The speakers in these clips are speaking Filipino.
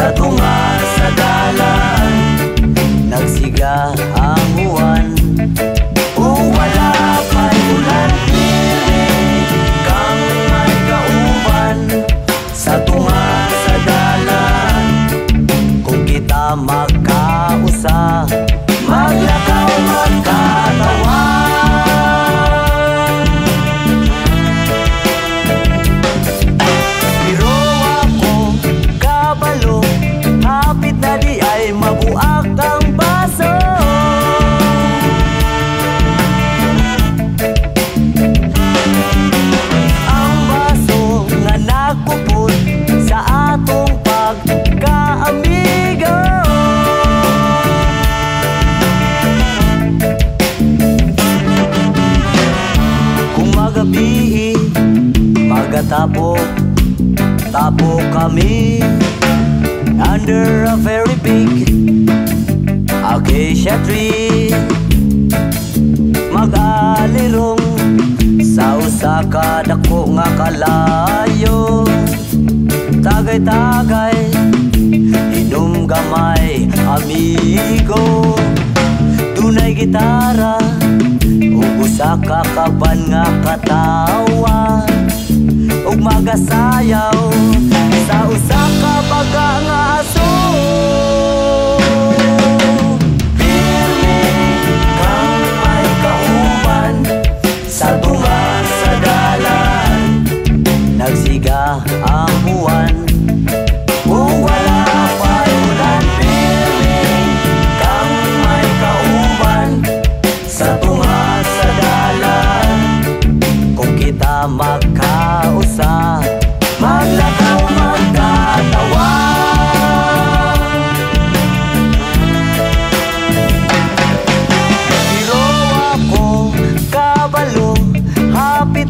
força do mar. tapo Tapo kami Under a very big Acacia tree. Mag-alirong Sa usa ka dako nga kalayo. Tagay-tagay Inom gamay Amigo. Dunay gitara Ubusa ka kaban nga katawa og magasayaw Sa usa ka paganga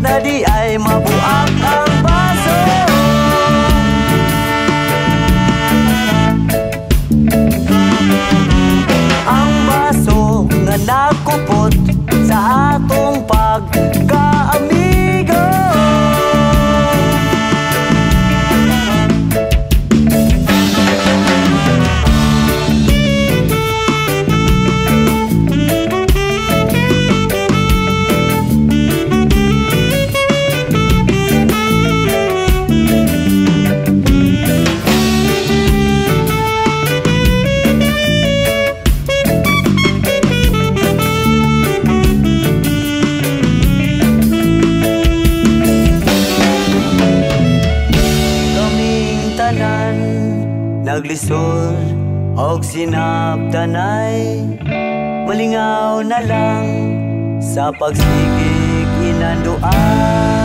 na di ay mabuak ang baso. Ang baso nga nakupot sa atong pag og sinabdanay malingaw na lang sa pagsigig inanduan.